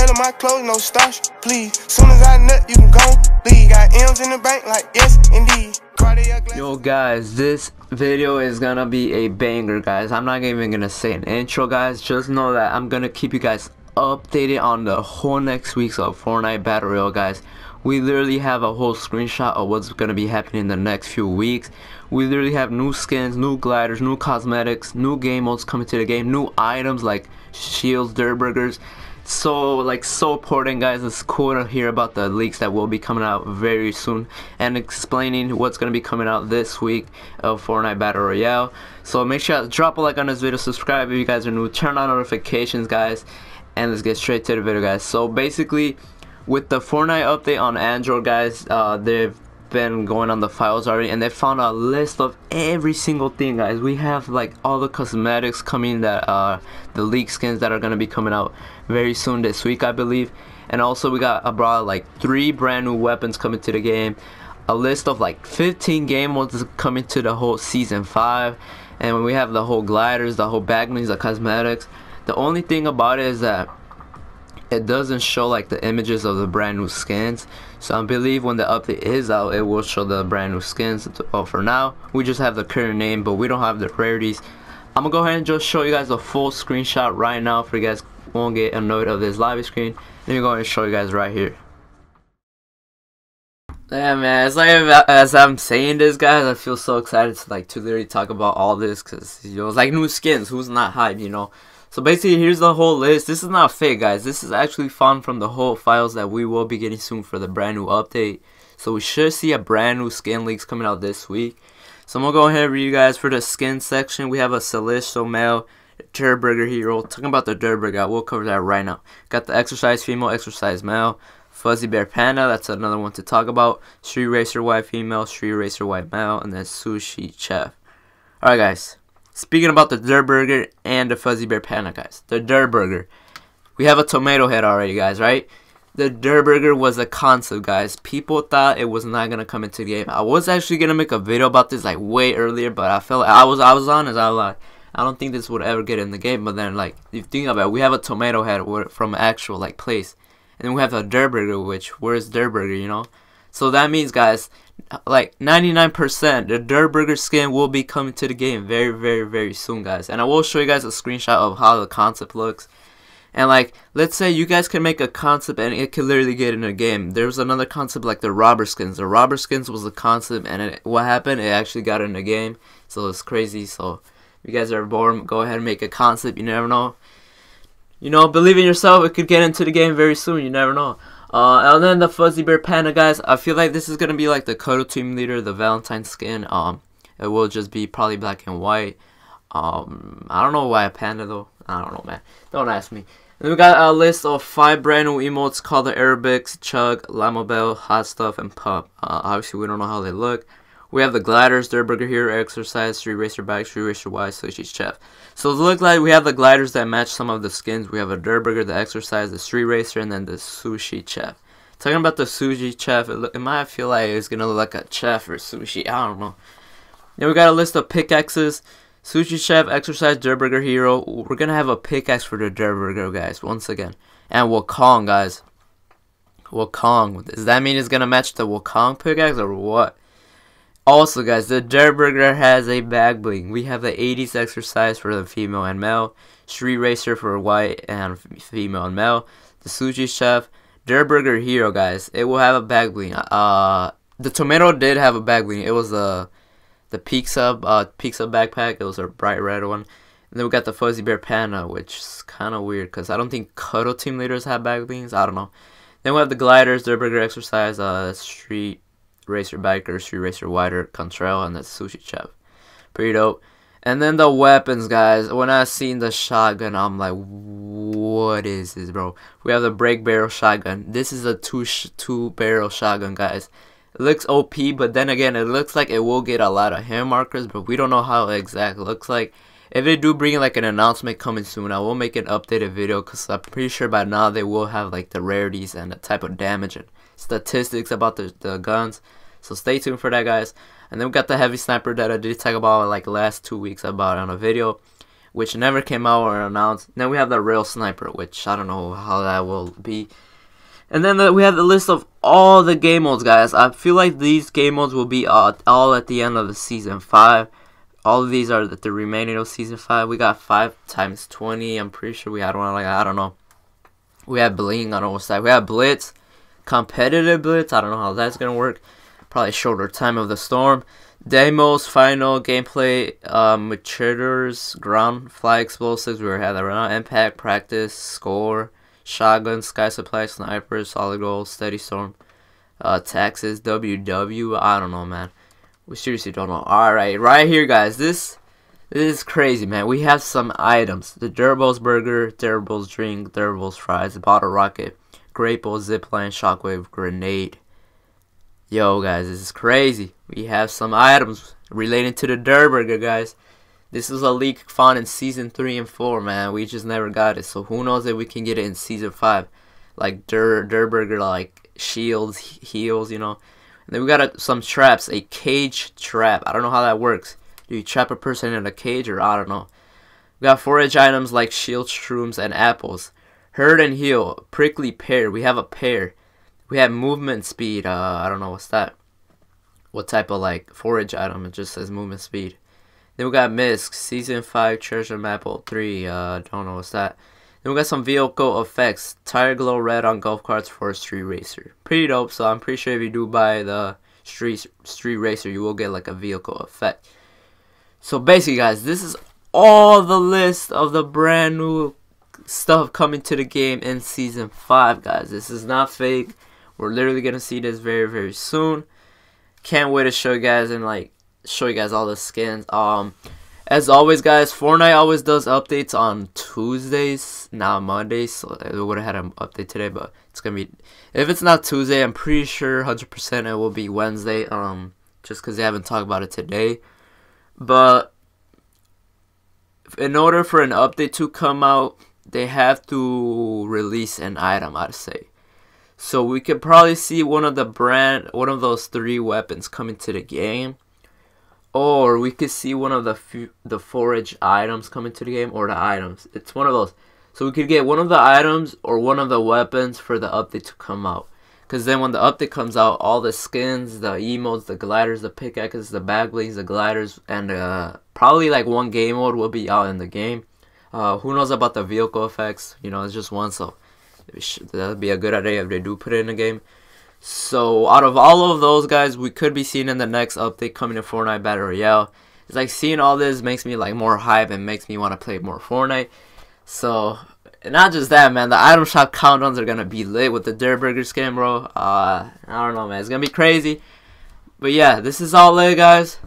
Tailor my clothes, no starch, please. Soon as I nut, you can go leave. Got M's in the bank, like yes, indeed. Yo guys, this video is gonna be a banger guys. I'm not even gonna say an intro guys. Just know that I'm gonna keep you guys updated on the whole next weeks of Fortnite Battle Royale guys. We literally have a whole screenshot of what's gonna be happening in the next few weeks. We literally have new skins, new gliders, new cosmetics, new game modes coming to the game, new items like shields, dirt burgers, so like so important guys. It's cool to hear about the leaks that will be coming out very soon and explaining what's going to be coming out this week of Fortnite Battle Royale. So make sure to drop a like on this video subscribe if you guys are new turn on notifications guys and let's get straight to the video guys. So basically with the Fortnite update on Android guys uh, they've been going on the files already and they found a list of every single thing guys. We have like all the cosmetics coming that uh the leak skins that are gonna be coming out very soon this week I believe. And also we got about like three brand new weapons coming to the game. A list of like 15 game modes coming to the whole season 5 and we have the whole gliders the whole baglings the cosmetics. The only thing about it is that it doesn't show like the images of the brand new skins. So I believe when the update is out it will show the brand new skins. Oh for now we just have the current name but we don't have the rarities. I'm gonna go ahead and just show you guys a full screenshot right now for you guys won't get annoyed of this live screen. Let me go and show you guys right here. Yeah man it's like as I'm saying this guys I feel so excited to like to literally talk about all this because you know it's like new skins. Who's not hyped you know so basically, here's the whole list. This is not fake, guys. This is actually found from the whole files that we will be getting soon for the brand new update. So we should see a brand new skin leaks coming out this week. So I'm going to go ahead and read you guys for the skin section. We have a Celestial Male, Dirt Burger Hero. Talking about the Dirt Burger, we'll cover that right now. Got the Exercise Female, Exercise Male. Fuzzy Bear Panda, that's another one to talk about. Street Racer White Female, Street Racer White Male, and then Sushi Chef. Alright guys, Speaking about the Dirt Burger and the Fuzzy Bear Panda, guys. The Dirt Burger. We have a tomato head already, guys, right? The Dirt Burger was a concept, guys. People thought it was not gonna come into the game. I was actually gonna make a video about this like way earlier, but I felt like I was I was honest. I was like, I don't think this would ever get in the game. But then, like, if you think about it, we have a tomato head from actual like place, and then we have a Dirt Burger, which where's Dirt Burger, you know? So that means, guys, like 99% the dirt burger skin will be coming to the game very very very soon guys. And i will show you guys a screenshot of how the concept looks. And like let's say you guys can make a concept and it can literally get in a game. There's another concept like the robber skins. The robber skins was a concept and it, what happened? It actually got in the game. So it's crazy. So if you guys are bored go ahead and make a concept. You never know. You know believe in yourself. It could get into the game very soon. You never know uh, and then the Fuzzy Bear Panda guys, I feel like this is gonna be like the Cuddle Team Leader, the Valentine skin. Um, it will just be probably black and white. Um, I don't know why a panda though. I don't know, man. Don't ask me. And we got a list of five brand new emotes called the Aerobics, Chug, Lamobel, Hot Stuff, and Pup. Uh, obviously, we don't know how they look. We have the gliders, Dirt Burger Hero, Exercise, Street Racer Bike, Street Racer Y, Sushi's Chef. So it looks like we have the gliders that match some of the skins. We have a Dirt Burger, the Exercise, the Street Racer, and then the Sushi Chef. Talking about the Sushi Chef, it, look, it might feel like it's going to look like a chef or sushi. I don't know. Then we got a list of pickaxes. Sushi Chef, Exercise, Dirt Burger Hero. We're going to have a pickaxe for the Dirt guys, once again. And Wukong, guys. Wukong. Does that mean it's going to match the Wukong pickaxe or what? Also, guys, the Dirt Burger has a bag bling. We have the 80s exercise for the female and male, Street Racer for white and female and male, the Sushi Chef, Dirt Burger Hero, guys. It will have a bag bling. Uh, the tomato did have a bag bling. It was the the Pizza uh Pizza backpack. It was a bright red one. And then we got the Fuzzy Bear Panda, which is kind of weird because I don't think Cuddle team leaders have bag blings. I don't know. Then we have the gliders, Dirt Burger exercise, uh, Street Racer Biker, Street Racer Wider, Contrail, and the Sushi Chef. Pretty dope. And then the weapons, guys. When I seen the shotgun, I'm like, what is this, bro? We have the break barrel shotgun. This is a two two barrel shotgun, guys. It looks OP, but then again, it looks like it will get a lot of hair markers, but we don't know how it exactly looks like. If they do bring like an announcement coming soon, I will make an updated video because I'm pretty sure by now they will have like the rarities and the type of damage and statistics about the, the guns. So stay tuned for that, guys. And then we got the heavy sniper that I did talk about like last two weeks about on a video. which never came out or announced. then we have the Rail Sniper, which I don't know how that will be. And then the, we have the list of all the game modes, guys. I feel like these game modes will be uh, all at the end of the season 5. All of these are the, the remaining of season 5. We got 5 times 20. I'm pretty sure we had one like, I don't know. We have Bling, know what's that. We have Blitz, Competitive Blitz. I don't know how that's to work. Probably shorter time of the storm. Demos, final gameplay, um, matures, ground, fly explosives. We had that right now. Impact, practice, score shotgun, sky supply, sniper, solid gold, steady storm, uh, taxes, WW. I don't know, man. We seriously don't know. All right, right here, guys. This this is crazy, man. We have some items: the Durables burger, Durables drink, Durables fries, the bottle rocket, Grapple, zipline, shockwave, grenade. Yo, guys, this is crazy. We have some items relating to the Durr Burger, guys. This is a leak found in season three and four, man. We just never got it. So who knows if we can get it in season five, like Dur Durr Burger, like shields, heals, you know. And then we got a, some traps, a cage trap. I don't know how that works. Do you trap a person in a cage or I don't know. We got forage items like shield, shrooms, and apples. Hurt and heal, prickly pear. We have a pear. We have movement speed. Uh, I don't know what's that. What type of like forage item? It just says movement speed. Then we got Misk, Season 5 Treasure Map 3, uh, don't know what's that. Then we got some vehicle effects, Tire Glow Red on golf carts for Street Racer. Pretty dope, so I'm pretty sure if you do buy the Street, Street Racer, you will get like a vehicle effect. So basically guys, this is all the list of the brand new stuff coming to the game in Season 5, guys. This is not fake. We're literally to see this very, very soon. Can't wait to show you guys and like show you guys all the skins. Um, as always, guys, Fortnite always does updates on Tuesdays, not Mondays. So we would have had an update today, but it's gonna be if it's not Tuesday, I'm pretty sure 100% it will be Wednesday. Um, just because they haven't talked about it today, but in order for an update to come out, they have to release an item. I'd say. So we could probably see one of the brand, one of those three weapons coming to the game or we could see one of the the forage items coming to the game or the items. It's one of those. So we could get one of the items or one of the weapons for the update to come out. Because then when the update comes out, all the skins, the emotes, the gliders, the pickaxes, the backblings, the gliders, and uh, probably like one game mode will be out in the game. Uh, who knows about the vehicle effects? You know, it's just one, so that would be a good idea if they do put it in the game. So out of all of those guys, we could be seeing in the next update coming to Fortnite Battle Royale. It's like seeing all this makes me like more hype and makes me want to play more Fortnite. So not just that, man. The item shop countdowns are gonna be lit with the Durr Burger skin, bro. Uh, I don't know, man. It's gonna be crazy. But yeah, this is all lit, guys.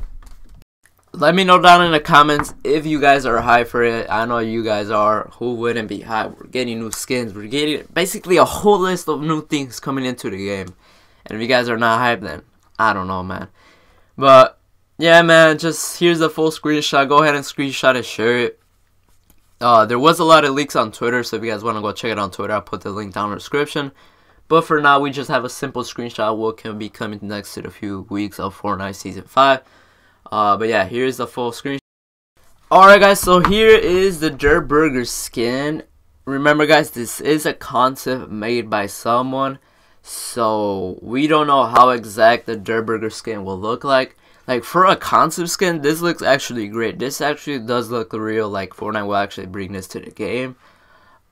Let me know down in the comments if you guys are hyped for it. I know you guys are. Who wouldn't be hyped? We're getting new skins. We're getting basically a whole list of new things coming into the game. And if you guys are not hyped, then I don't know, man. But yeah, man, just here's the full screenshot. Go ahead and screenshot it, share it. Uh, there was a lot of leaks on Twitter, so if you guys want to go check it on Twitter, I'll put the link down in the description. But for now, we just have a simple screenshot of what can be coming next to the few weeks of Fortnite Season 5. Uh, but yeah, here's the full screen. Alright guys, so here is the Durr Burger skin. Remember guys, this is a concept made by someone. So, we don't know how exact the Durr Burger skin will look like. Like, for a concept skin, this looks actually great. This actually does look real, like Fortnite will actually bring this to the game.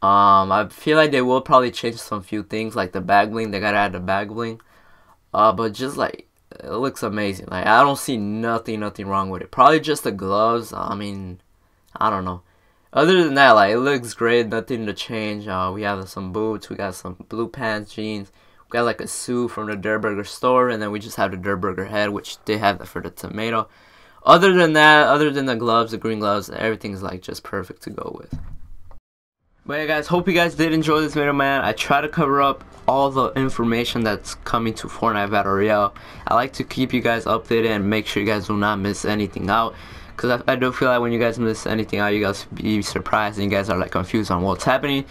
Um, I feel like they will probably change some few things, like the bag bling. They gotta add the bag bling. Uh, but just like it looks amazing. Like I don't see nothing, nothing wrong with it. Probably just the gloves. I mean, I don't know. Other than that, like it looks great. Nothing to change. Uh, we have some boots. We got some blue pants, jeans. We got like a suit from the Durr Burger store, and then we just have the Durr Burger head, which they have that for the tomato. Other than that, other than the gloves, the green gloves, everything's like just perfect to go with. But yeah guys, hope you guys did enjoy this video man. I try to cover up all the information that's coming to Fortnite Battle Royale. I like to keep you guys updated and make sure you guys do not miss anything out. Because I, I, do feel like when you guys miss anything out, you guys be surprised and you guys are like confused on what's happening.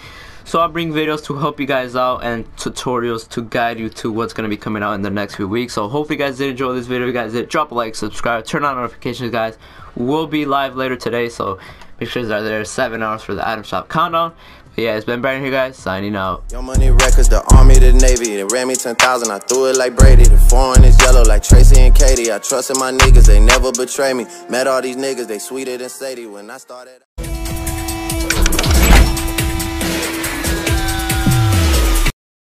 So I bring videos to help you guys out and tutorials to guide you to what's going to be coming out in the next few weeks. So hopefully you guys did enjoy this video. If you guys did, drop a like, subscribe, turn on notifications guys. We'll be live later today. So Pictures are there. Seven hours for the item shop countdown. But yeah, it's been Brandon here, guys. Signing out. Your money records, the army, the navy. They ran me 10,000, I threw it like Brady. The foreign is yellow like Tracy and Katie. I trusted my niggas, they never betray me. Met all these niggas, they sweeter than Sadie when I started.